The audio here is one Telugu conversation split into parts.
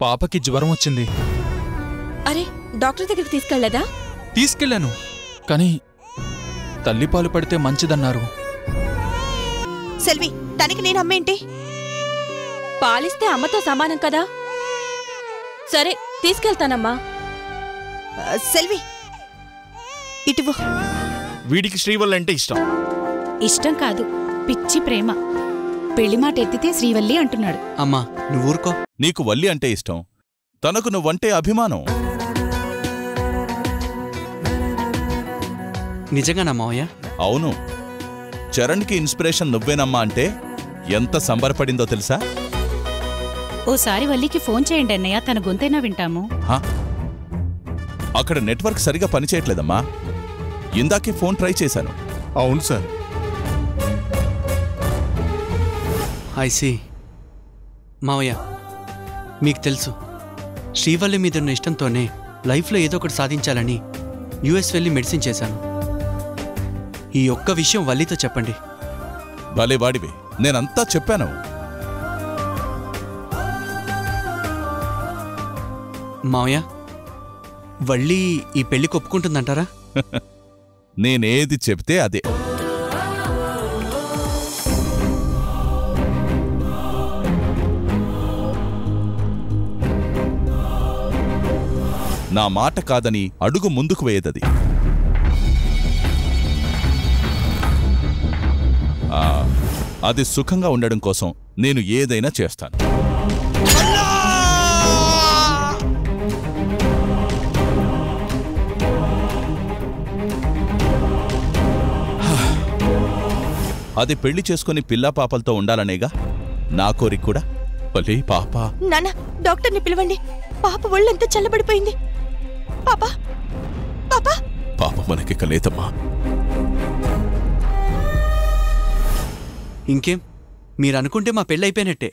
పాపకి జ్వరం వచ్చింది. అరే డాక్టర్ దగ్గరికి తీసుకెళ్ళేదా తీసుకెళ్ళాను. కానీ తల్లిపాలు పడితే మంచిదన్నారు. సెల్వి తనకి నేను అమ్మేంటి? పాలిస్తే అమ్మతో సమానం కదా? సరే తీసుకెళ్తానమ్మా. సెల్వి ఇటువు వీడికి శ్రీవల్లి అంటే ఇష్టం. ఇష్టం కాదు పిచ్చి ప్రేమ. పెళ్ళి మాట ఎత్తితే శ్రీవల్లి అంటున్నాడు. అమ్మా నువ్వు ఊరుకో. నీకు వల్లి అంటే ఇష్టం. తనకు నువ్వంటే అభిమానం. నిజంగానా మావయ్య? అవును. చరణ్కి ఇన్స్పిరేషన్ నువ్వేనమ్మా అంటే ఎంత సంబరపడిందో తెలుసా? ఓసారి వల్లికి ఫోన్ చేయండి అన్నయ్య తన గొంతైనా వింటాము. హా? అక్కడ నెట్వర్క్ సరిగా పనిచేయట్లేదమ్మా. ఇందాకే ఫోన్ ట్రై చేశాను. అవును సార్. ఐసి మావయ్య మీకు తెలుసు. శ్రీవల్లి మీద ఉన్న ఇష్టంతోనే లైఫ్లో ఏదో ఒకటి సాధించాలని యుఎస్ వెళ్ళి మెడిసిన్ చేశాను. ఈ ఒక్క విషయం వల్లితో చెప్పండి. భలే వాడివి. నేనంతా చెప్పాను. మావయ్య వల్లి ఈ పెళ్ళికి ఒప్పుకుంటుందంటారా? నేనేది చెప్తే అదే. నా మాట కాదని అడుగు ముందుకు వేయదది. అది సుఖంగా ఉండడం కోసం నేను ఏదైనా చేస్తాను. అది పెళ్ళి చేసుకుని పిల్లా పాపలతో ఉండాలనేగా? నా కోరిక కూడా? పాప. నాన్న డాక్టర్ని పిలవండి. పాప ఒళ్ళంతా చల్లబడిపోయింది. పాప? పాప? పాప మనకిక లేదమ్మా. ఇంకేం? మీరు అనుకుంటే మా పెళ్ళి అయిపోయినట్టే.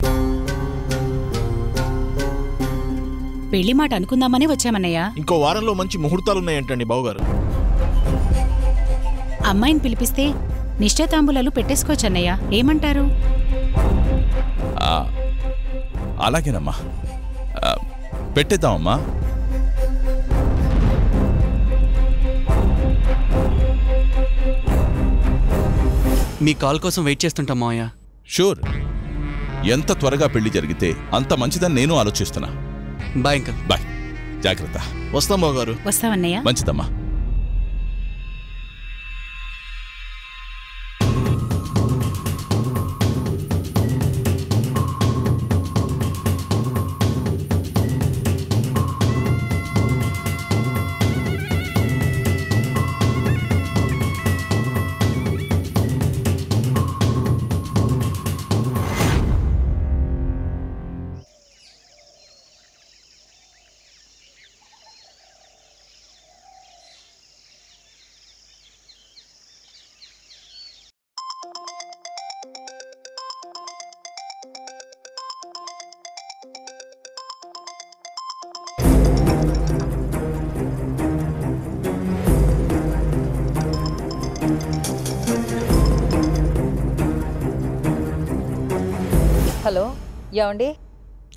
పెళ్ళి మాట అనుకుందామనే వచ్చామన్నయ్య. ఇంకో వారంలో మంచి ముహూర్తాలున్నాయంటండి బావగారు. అమ్మాయిని పిలిపిస్తే నిశ్చయతాంబూలాలు పెట్టేసుకోవచ్చన్నయ్య. ఏమంటారు? ఆ, అలాగేనమ్మా. పెట్టేద్దామమ్మా. మీ కాల్ కోసం వెయిట్ చేస్తుంటాం మావయ్య. షూర్. ఎంత త్వరగా పెళ్ళి జరిగితే అంత మంచిదని నేను ఆలోచిస్తున్నా. Bye uncle. బాయ్. జాగ్రత్త. వస్తాం బావగారు. వస్తావన్నయ్య మంచిదమ్మా. ఏమండి?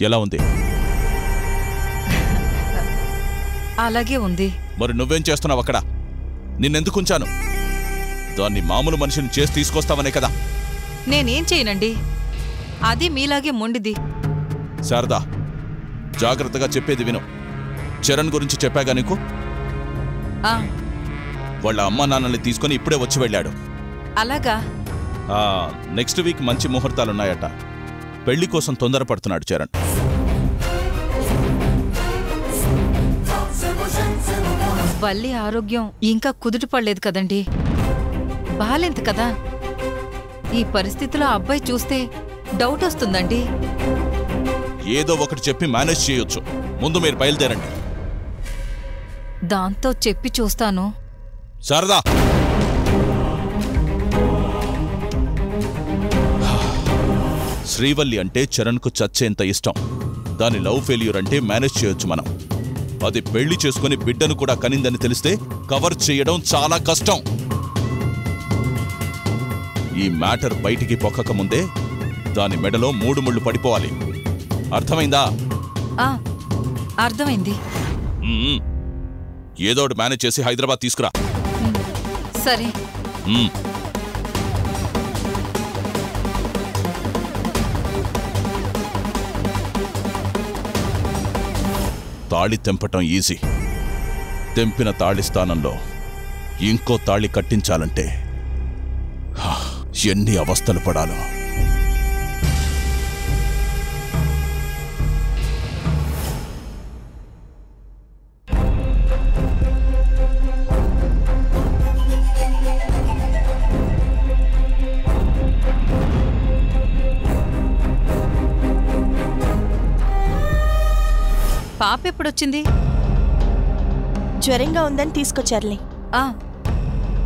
ఎలా ఉంది? అలాగే ఉంది. మరి నువ్వేం చేస్తున్నావు అక్కడ? నిన్నెందుకు ఉంచాను? దాన్ని మామూలు మనిషిని చేసి తీసుకొస్తావనే కదా. నేనేం చేయనండి. అది మీలాగే మొండిది. శారదా జాగ్రత్తగా చెప్పేది విను. చరణ్ గురించి చెప్పాగా నీకు? ఆ. వాళ్ళ అమ్మా నాన్నల్ని తీసుకొని ఇప్పుడే వచ్చి వెళ్ళాడు. అలాగా? ఆ, నెక్స్ట్ వీక్ మంచి ముహూర్తాలున్నాయట. పెళ్ళి కోసం తొందరపడుతున్నాడు చరణ్. వల్లి ఆరోగ్యం ఇంకా కుదుట పడలేదు కదండి. బాలేదు కదా. ఈ పరిస్థితిలో అబ్బాయి చూస్తే డౌట్ వస్తుందండి. ఏదో ఒకటి చెప్పి మేనేజ్ చేయొచ్చు. ముందు మీరు బయలుదేరండి. దాంతో చెప్పి చూస్తాను. శారదా! శ్రీవల్లి అంటే చరణ్కు చచ్చేంత ఇష్టం. దాని లవ్ ఫెయిల్యూర్ అంటే మేనేజ్ చేయొచ్చు మనం. అది పెళ్ళి చేసుకుని బిడ్డను కూడా కనిందని తెలిస్తే కవర్ చేయడం చాలా కష్టం. ఈ మ్యాటర్ బయటికి పొక్కక ముందే దాని మెడలో మూడు ముళ్ళు పడిపోవాలి. అర్థమైందా? అర్థమైంది. ఏదో మేనేజ్ చేసి హైదరాబాద్ తీసుకురా. సరే. తాళి తెంపటం ఈజీ. తెంపిన తాళి స్థానంలో ఇంకో తాళి కట్టించాలంటే ఎన్ని అవస్థలు పడాలో. పాప ఎప్పుడొచ్చింది? జ్వరంగా ఉందని తీసుకొచ్చారులే. ఆ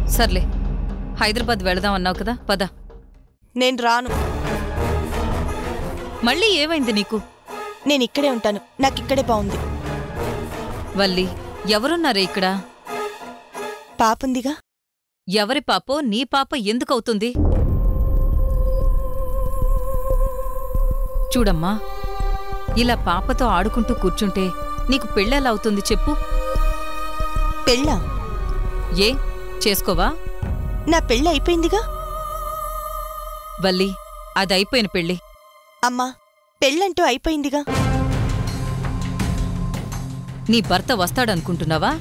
సర్లే. హైదరాబాద్ వెళదాం అన్నావు కదా పద. నేను రాను. మళ్ళీ ఏమైంది నీకు? నేను ఇక్కడే ఉంటాను నాకు ఇక్కడే బాగుంది వల్లి ఎవరున్నారే ఇక్కడ? పాపుందిగా? ఎవరి పాపో నీ పాప ఎందుకవుతుంది? చూడమ్మా. ఇలా పాపతో ఆడుకుంటూ కూర్చుంటే నీకు పెళ్ళెలా అవుతుంది చెప్పు. పెళ్ళా? ఏ? చేసుకోవా? నా పెళ్ళి అయిపోయిందిగా? వల్లి అది అయిపోయిన పెళ్ళి. అమ్మా పెళ్ళంటూ అయిపోయిందిగా? నీ భర్త వస్తాడనుకుంటున్నావా?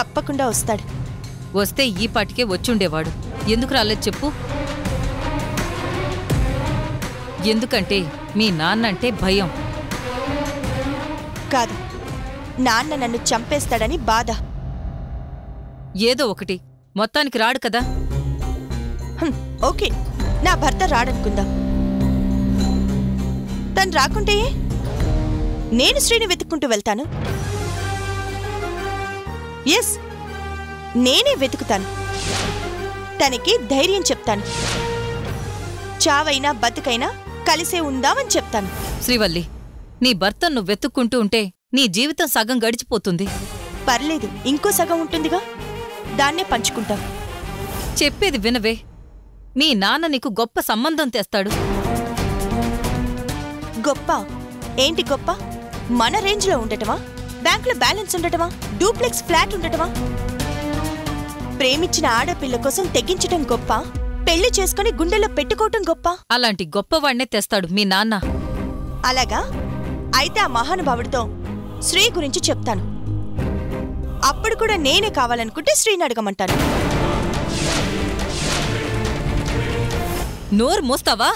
తప్పకుండా వస్తాడు. వస్తే ఈ పాటికే వచ్చుండేవాడు. ఎందుకు రాలేదు చెప్పు. ఎందుకంటే మీ నాన్నంటే భయం. కాదు నాన్న నన్ను చంపేస్తాడని బాధ. ఏదో ఒకటి మొత్తానికి రాడు కదా? ఓకే. నా భర్త రాడనుకుందాం. తను రాకుంటే? నేను శ్రీని వెతుక్కుంటూ వెళ్తాను. ఎస్ నేనే వెతుకుతాను. తనకి ధైర్యం చెప్తాను. చావైనా బతుకైనా కలిసే ఉందామని చెప్తాను. శ్రీవల్లి నీ భర్త నువ్వు వెతుక్కుంటూ ఉంటే నీ జీవితం సగం గడిచిపోతుంది. పర్లేదు ఇంకో సగం ఉంటుందిగా. దాన్నే పంచుకుంటాం చెప్పేది వినవే. మీ నాన్న నీకు గొప్ప సంబంధం తెస్తాడు. గొప్ప? ఏంటి గొప్ప? మన రేంజ్లో ఉండటమా? బ్యాంకులో బ్యాలెన్స్ ఉండటమా? డూప్లెక్స్ ఫ్లాట్ ఉండటమా? ప్రేమించిన ఆడపిల్ల కోసం తెగించటం గొప్ప? పెళ్ళి చేసుకుని గుండెలో పెట్టుకోవటం గొప్ప. అలాంటి గొప్పవాణ్ణే తెస్తాడు మీ నాన్న. అలాగా? అయితే ఆ మహానుభావుడితో శ్రీ గురించి చెప్తాను. అప్పుడు కూడా నేనే కావాలనుకుంటే శ్రీని అడగమంటాను. నోరు మూస్తావా?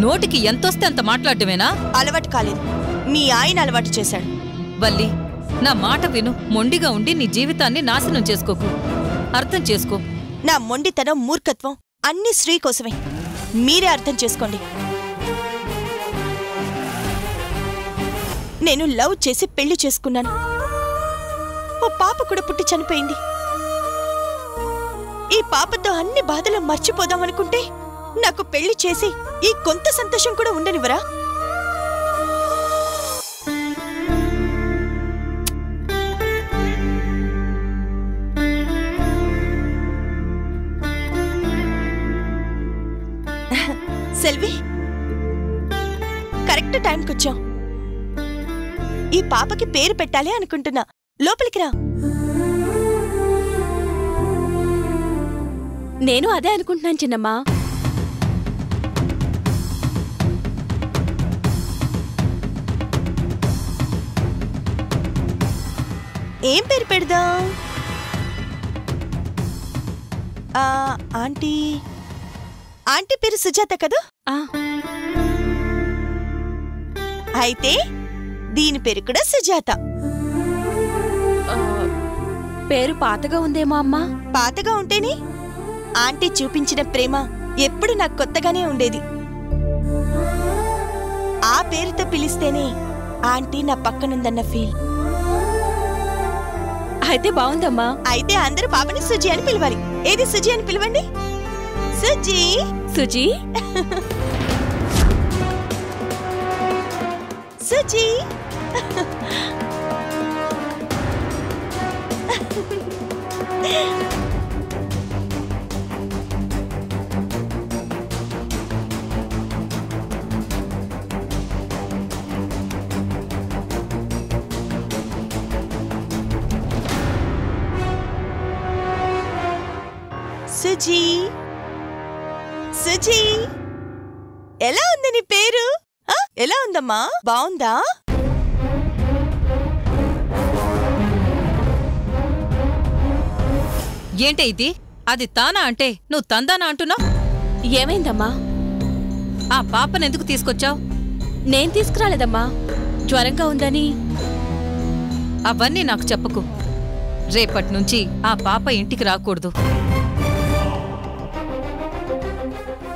నోటికి ఎంతొస్తే అంత మాట్లాడటమేనా? అలవాటు కాలేదు. మీ ఆయన అలవాటు చేశాడు. వల్లి నా మాట విను. మొండిగా ఉండి నీ జీవితాన్ని నాశనం చేసుకోకు. అర్థం చేసుకో. నా మొండితనం మూర్ఖత్వం అన్ని శ్రీ కోసమే. మీరే అర్థం చేసుకోండి. నేను లవ్ చేసి పెళ్ళి చేసుకున్నాను. ఓ పాప కూడా పుట్టి చనిపోయింది. ఈ పాపతో అన్ని బాధలు మర్చిపోదామనుకుంటే నాకు పెళ్ళి చేసి ఈ కొంత సంతోషం కూడా ఉండనివరా వచ్చాం ఈ పాపకి పేరు పెట్టాలి అనుకుంటున్నా. లోపలికి రా. నేను అదే అనుకుంటున్నాను చిన్నమ్మా. ఏం పేరు పెడదాం? ఆంటీ. ఆంటీ పేరు సుజాత కదా? అయితే దీని పేరు కూడా సుజాత. పేరు పాతగా ఉందేమో అమ్మా? పాతగా ఉంటేనే ఆంటీ చూపించిన ప్రేమ ఎప్పుడు నాకు కొత్తగానే ఉండేది. ఆ పేరుతో పిలిస్తేనే ఆంటీ నా పక్కనుందన్న ఫీల్. అయితే బాగుందమ్మా. అయితే అందరూ పాపని సుజి అని పిలవాలి. ఏది సుజి అని పిలవండి? సుజి? సుజీ? 筋 సుజీ సుజీ ఎలా ఉంది నీ పేరు ఎలా ఉందమ్మా? బాగుందా ఏంటే ఇది? అది తానా అంటే నువ్వు తందానా అంటున్నావు? ఏమైందమ్మా? ఆ పాపనెందుకు తీసుకొచ్చావు? నేను తీసుకురాలేదమ్మా. జ్వరంగా ఉందని. అవన్నీ నాకు చెప్పకు. రేపటి నుంచి ఆ పాప ఇంటికి రాకూడదు.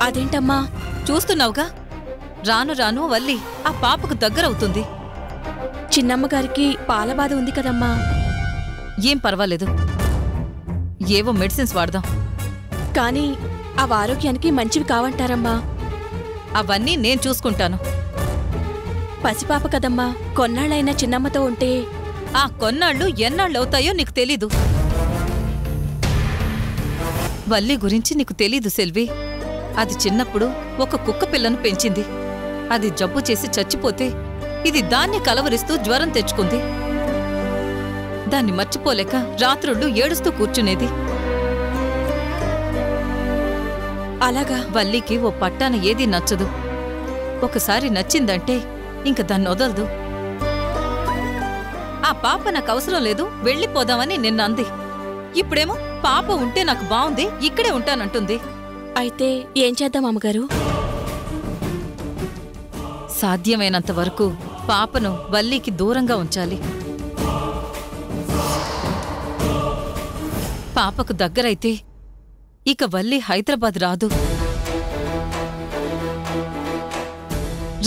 అదేంటమ్మా? చూస్తున్నావుగా? రాను రాను వల్లి ఆ పాపకు దగ్గరవుతుంది. చిన్నమ్మ గారికి పాల బాధ ఉంది కదమ్మా. ఏం పర్వాలేదు. ఏవో మెడిసిన్స్ వాడదాం. కానీ అవి ఆరోగ్యానికి మంచివి కావంటారమ్మా. అవన్నీ నేను చూసుకుంటాను. పసిపాప కదమ్మా. కొన్నాళ్ళైనా చిన్నమ్మతో ఉంటే. ఆ కొన్నాళ్ళు ఎన్నాళ్ళు అవుతాయో నీకు తెలీదు. వల్లి గురించి నీకు తెలీదు సెల్వి. అది చిన్నప్పుడు ఒక కుక్క పిల్లను పెంచింది. అది జబ్బు చేసి చచ్చిపోతే ఇది దాన్ని కలవరిస్తూ జ్వరం తెచ్చుకుంది. దాన్ని మర్చిపోలేక రాత్రుళ్ళు ఏడుస్తూ కూర్చునేది. అలాగా వల్లికి ఓ పట్టాన ఏదీ నచ్చదు. ఒకసారి నచ్చిందంటే ఇంక దాన్ని వదలదు. ఆ పాప నాకు అవసరం లేదు వెళ్ళిపోదామని నిన్న అంది. ఇప్పుడేమో పాప ఉంటే నాకు బావుంది ఇక్కడే ఉంటానంటుంది. అయితే ఏం చేద్దాం అమ్మగారు? సాధ్యమైనంత వరకు పాపను వల్లీకి దూరంగా ఉంచాలి. పాపకు దగ్గరైతే ఇక వల్లి హైదరాబాద్ రాదు.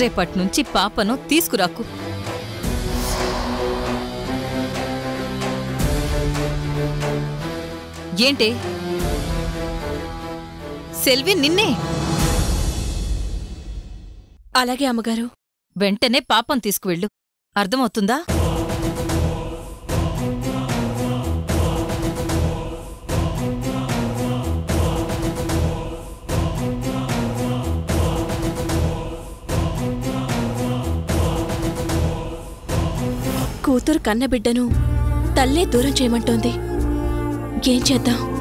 రేపట్నుంచి పాపను తీసుకురాకు. ఏంటే? సెల్వి నిన్నే? అలాగే అమ్మగారు. వెంటనే పాపం తీసుకువెళ్ళు. అర్థమవుతుందా? కూతురు కన్న బిడ్డను తల్లే దూరం చేయమంటోంది. ఏం చేద్దాం?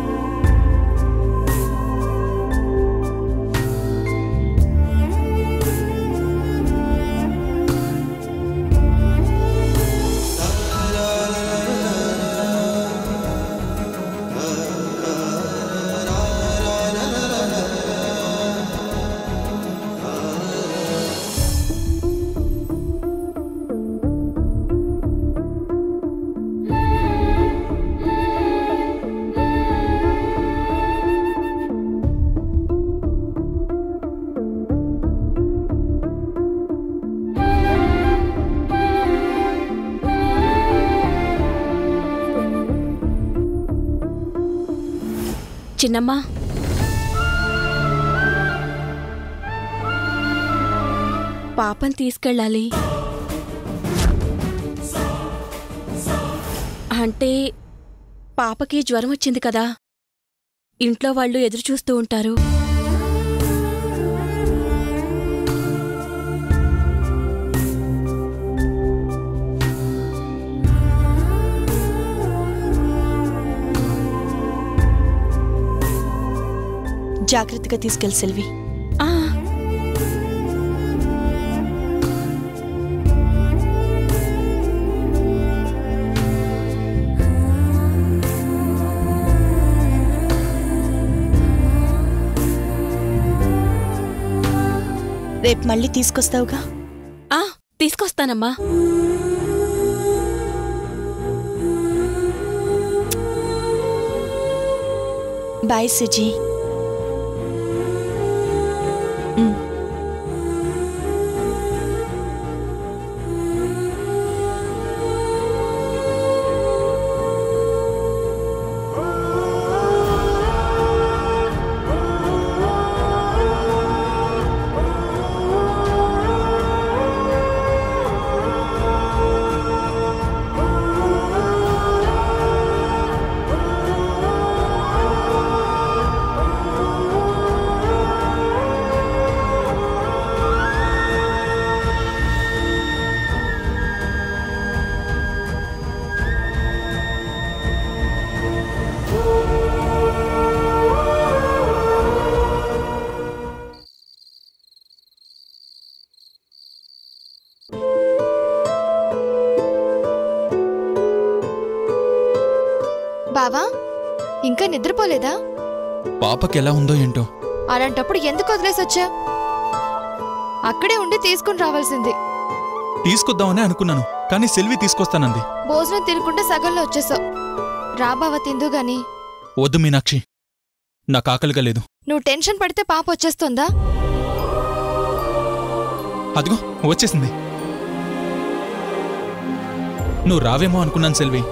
చిన్నమ్మా. పాపం తీసుకెళ్ళాలి. అంటే పాపకి జ్వరం వచ్చింది కదా. ఇంట్లో వాళ్ళు ఎదురు చూస్తూ ఉంటారు. జాగ్రత్తగా తీసుకెళ్ళి సెల్వి. రేపు మళ్ళీ తీసుకొస్తావుగా? ఆ తీసుకొస్తానమ్మా. బాయ్ సుజీ. ఇంకా నిద్రపోలేదా? పాపకి ఎలా ఉందో ఏంటో. అలాంటప్పుడు ఎందుకు వదిలేసి వచ్చా? అక్కడే ఉండి తీసుకుని రావాల్సింది. తీసుకొద్దామని అనుకున్నాను కానీ సెల్వి తీసుకొస్తానంది. భోజనం తినకుండా సగంలో వచ్చేసావు. రా బావ తిందు గాని. వద్దు మీనాక్షి నాకు ఆకలిగా లేదు. నువ్వు టెన్షన్ పడితే పాప వచ్చేస్తుందా? అదిగో వచ్చేసింది. నువ్వు రావేమో అనుకున్నాను సెల్వి.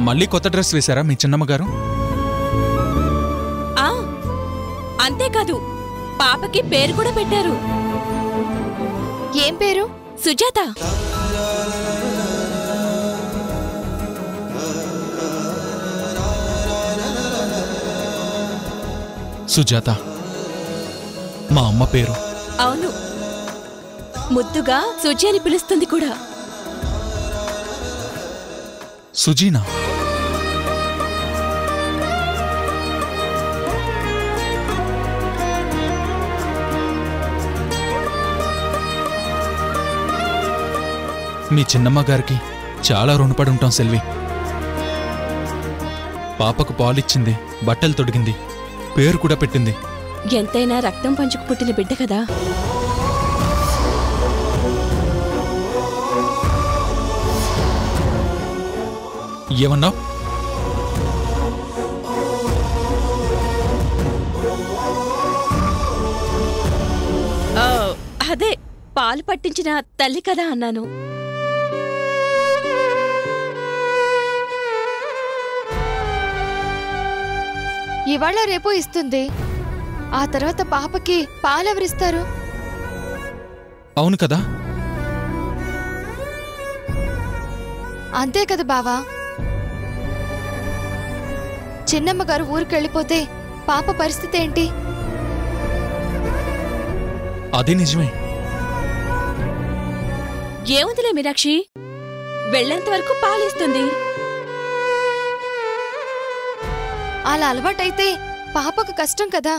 మళ్ళీ కొత్త డ్రెస్ వేశారా మీ చిన్నమ్మ గారు ఆ అంతేకాదు పాపకి పేరు కూడా పెట్టారు. ఏం పేరు? సుజాత. సుజాత మా అమ్మ పేరు. అవును. ముద్దుగా సుజి అని పిలుస్తుంది కూడా. సుజీనా. మీ చిన్నమ్మ గారికి చాలా రుణపడి ఉంటాం సెల్వి. పాపకు పాలిచ్చింది బట్టలు తొడిగింది పేరు కూడా పెట్టింది. ఎంతైనా రక్తం పంచుకు పుట్టిన బిడ్డ కదా. ఏమన్నావు? అదే పాలు పట్టించిన తల్లి కదా అన్నాను. ఇవాళ రేపు ఇస్తుంది. ఆ తర్వాత పాపకి పాలెవరిస్తారు? అవును కదా? అంతే కదా బావా. చిన్నమ్మ గారు ఊరికెళ్ళిపోతే పాప పరిస్థితి ఏంటి? అదే నిజమే. ఏముందిలే మీనాక్షి? వెళ్ళేంత వరకు పాలిస్తుంది. అలా అలవాటైతే పాపకు కష్టం కదా.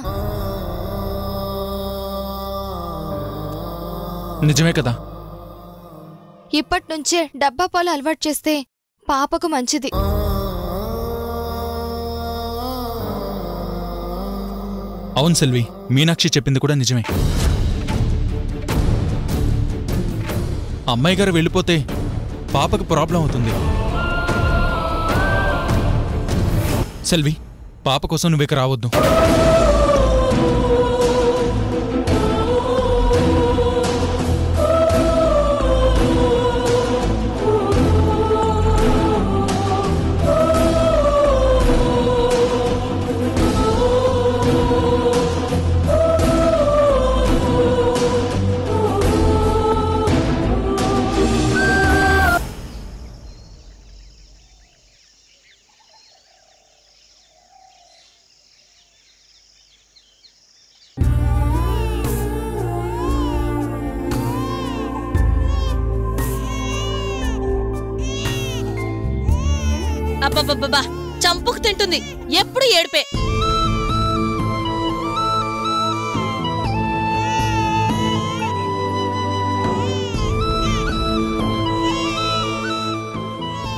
నిజమే కదా. ఇప్పటి నుంచే డబ్బా పాలు అలవాటు చేస్తే పాపకు మంచిది. అవును సెల్వి మీనాక్షి చెప్పింది కూడా నిజమే. అమ్మాయి గారు వెళ్ళిపోతే పాపకు ప్రాబ్లం అవుతుంది. సెల్వి పాప కోసం నువ్వు ఇక రావద్దు. Lord.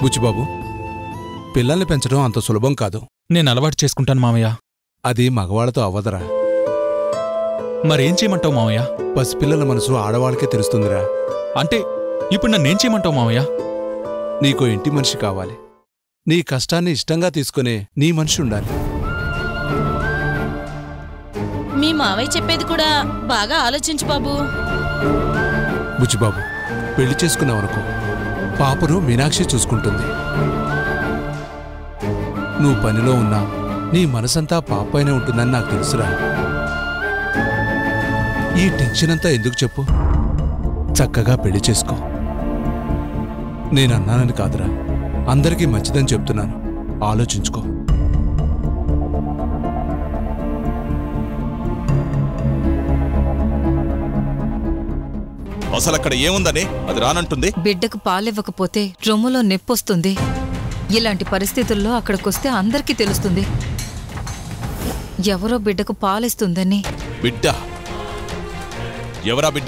బుచ్చిబాబు పిల్లల్ని పెంచడం అంత సులభం కాదు. నేను అలవాటు చేసుకుంటాను మామయ్య. అది మగవాళ్ళతో అవ్వదురా. మరేం చేయమంటావు మామయ్య? పసిపిల్లల మనసు ఆడవాళ్ళకే తెలుస్తుందిరా. అంటే ఇప్పుడు నన్నేం చేయమంటావు మామయ్య? నీకో ఇంటి మనిషి కావాలి. నీ కష్టాన్ని ఇష్టంగా తీసుకునే నీ మనిషి ఉండాలి. మీ మావయ్య చెప్పేది కూడా బాగా ఆలోచించు బాబు. బుచ్చిబాబు పెళ్ళి చేసుకున్నావనుకో. పాపను మీనాక్షి చూసుకుంటుంది. నువ్వు పనిలో ఉన్నా నీ మనసంతా పాపైనే ఉంటుందని నాకు తెలుసురా. ఈ టెన్షన్ అంతా ఎందుకు చెప్పు? చక్కగా పెళ్ళి చేసుకో. నేనన్నానని కాదురా. అందరికీ మంచిదని చెప్తున్నాను. ఆలోచించుకో. అసలు అక్కడ ఏముందని అది రానంటుంది. బిడ్డకు పాలివ్వకపోతే రొమ్ములో నొప్పొస్తుంది. ఇలాంటి పరిస్థితుల్లో అక్కడికొస్తే అందరికీ తెలుస్తుంది. ఎవరో బిడ్డకు పాలిస్తుందని. బిడ్డ. ఎవరా బిడ్డ?